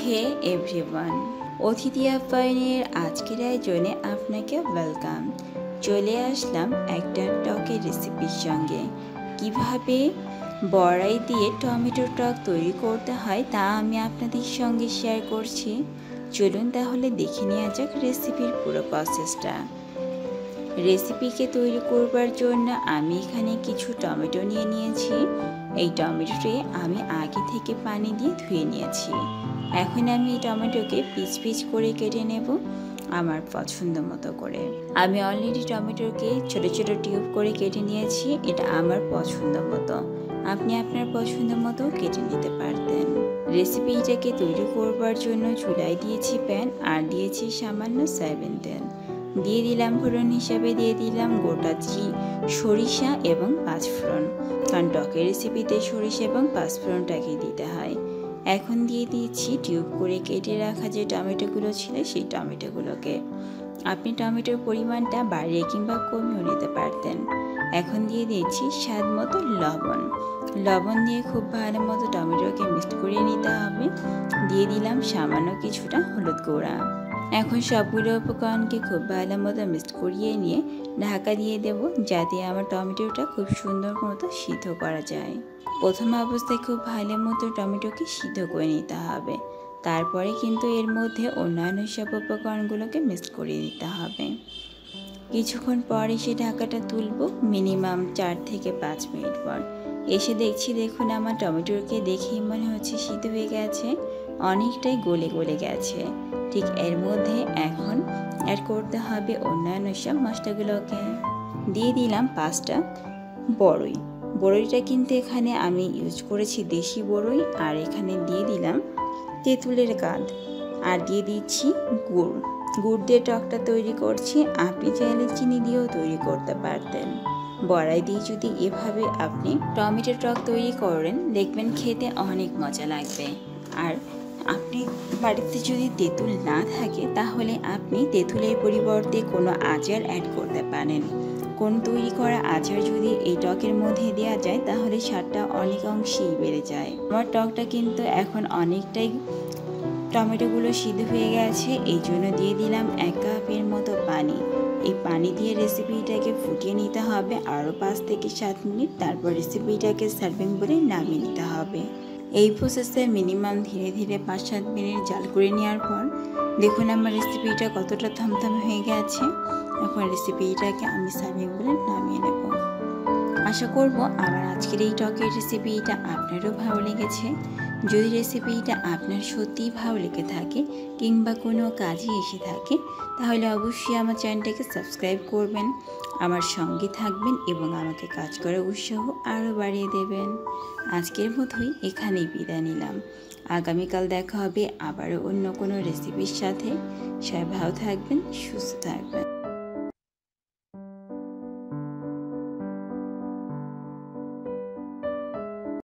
হে everyone, অতিথি আপ্যায়নের আজকের আয়োজনে আপনাকে ওয়েলকাম। চলে আসলাম একটা টকের রেসিপির সঙ্গে। কীভাবে বড়াই দিয়ে টমেটো টক তৈরি করতে হয় তা আমি আপনাদের সঙ্গে শেয়ার করছি। চলুন তাহলে দেখে নেওয়া যাক রেসিপির পুরো প্রসেসটা। রেসিপিকে তৈরি করবার জন্য আমি এখানে কিছু টমেটো নিয়ে নিয়েছি। এই টমেটোটি আমি আগে থেকে পানি দিয়ে ধুয়ে নিয়েছি। এখন আমি এই টমেটোকে পিচ পিচ করে কেটে নেব আমার পছন্দ মতো করে। আমি অলরেডি টমেটোকে ছোট ছোট টিউব করে কেটে নিয়েছি, এটা আমার পছন্দ মতো। আপনি আপনার পছন্দ মতো কেটে নিতে পারতেন। রেসিপিটাকে তৈরি করবার জন্য চুলায় দিয়েছি প্যান আর দিয়েছি সামান্য সয়াবিন তেল। দিয়ে দিলাম ফোড়ন হিসাবে, দিয়ে দিলাম গোটা জি সরিষা এবং পাঁচফোড়ন। কারণ টকের রেসিপিতে সরিষা এবং পাঁচফোড়নটাকে দিতে হয়। এখন দিয়ে দিয়েছি টিউব করে কেটে রাখা যে টমেটোগুলো ছিল, সেই টমেটোগুলোকে। আপনি টমেটোর পরিমাণটা বাড়িয়ে কিংবা কমিয়েও নিতে পারতেন। এখন দিয়ে দিয়েছি স্বাদ মতো লবণ। লবণ দিয়ে খুব ভালো মতো টমেটোকে মিক্সড করে নিতে হবে। দিয়ে দিলাম সামান্য কিছুটা হলুদ গুঁড়া। এখন সবগুলো উপকরণকে খুব ভালো মতো মিক্সড করিয়ে নিয়ে ঢাকা দিয়ে দেব, যাতে আমার টমেটোটা খুব সুন্দর মতো সিদ্ধ করা যায়। প্রথম অবস্থায় খুব ভালো মতো টমেটোকে সিদ্ধ করে নিতে হবে। তারপরে কিন্তু এর মধ্যে অন্যান্য সব উপকরণগুলোকে মিক্স করে দিতে হবে। কিছুক্ষণ পর এসে ঢাকাটা তুলব মিনিমাম চার থেকে পাঁচ মিনিট পর। এসে দেখছি, দেখুন আমার টমেটোকে দেখেই মনে হচ্ছে সিদ্ধ হয়ে গেছে, অনেকটাই গলে গলে গেছে। ঠিক এর মধ্যে এখন অ্যাড করতে হবে অন্যান্য সব মশলাগুলোকে দিয়ে দিলাম পাঁচটা বড়ই। বড়ইটা কিন্তু এখানে আমি ইউজ করেছি দেশি বড়ই আর এখানে দিয়ে দিলাম তেঁতুলের গাঁদ। আর দিয়ে দিচ্ছি গুড়। গুড় দিয়ে টকটা তৈরি করছি। আপনি চাইলে চিনি দিয়েও তৈরি করতে পারতেন। বড়াই দিয়ে যদি এভাবে আপনি টমেটো টক তৈরি করেন, দেখবেন খেতে অনেক মজা লাগবে। আর আপনি বাড়িতে যদি তেঁতুল না থাকে, তাহলে আপনি তেঁতুলের পরিবর্তে কোনো আচার অ্যাড করতে পারেন। কোন তৈরি করা আচার যদি এই টকের মধ্যে দেওয়া যায়, তাহলে স্বাদটা অনেক অংশেই বেড়ে যায়। আমার টকটা কিন্তু এখন অনেকটাই টমেটোগুলো সিদ্ধ হয়ে গেছে, এই জন্য দিয়ে দিলাম এক কাপের মতো পানি। এই পানি দিয়ে রেসিপিটাকে ফুটিয়ে নিতে হবে, আরও পাঁচ থেকে সাত মিনিট, তারপর রেসিপিটাকে সার্ভিং বলে নামিয়ে নিতে হবে। এই প্রসেসে মিনিমাম ধীরে ধীরে পাঁচ সাত মিনিট জাল করে নেওয়ার পর দেখুন আমার রেসিপিটা কতটা থমথম হয়ে গেছে। এখন রেসিপিটাকে আমি সার্ভিং বলে নামিয়ে নেব। আশা করব আমার আজকের এই টকের রেসিপিটা আপনারও ভালো লেগেছে। যদি রেসিপিটা আপনার সত্যিই ভালো লেগে থাকে কিংবা কোনো কাজে এসে থাকে, তাহলে অবশ্যই আমার চ্যানেলটাকে সাবস্ক্রাইব করবেন, আমার সঙ্গে থাকবেন এবং আমাকে কাজ করার উৎসাহ আরও বাড়িয়ে দেবেন। আজকের মতোই এখানেই বিদায় নিলাম। আগামীকাল দেখা হবে আবারও অন্য কোনো রেসিপির সাথে। সবাই ভালো থাকবেন, সুস্থ থাকবেন।